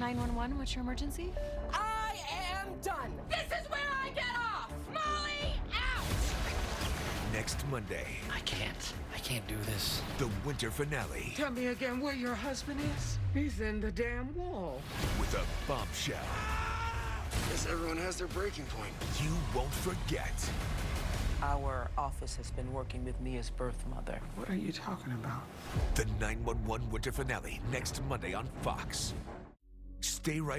911, what's your emergency? I am done. This is where I get off. Molly, out. Next Monday, I can't. I can't do this. the winter finale Tell me again where your husband is. He's in the damn wall. with a bombshell Yes, everyone has their breaking point. you won't forget. Our office has been working with Nia's birth mother. What are you talking about? The 911 winter finale next Monday on Fox. Stay right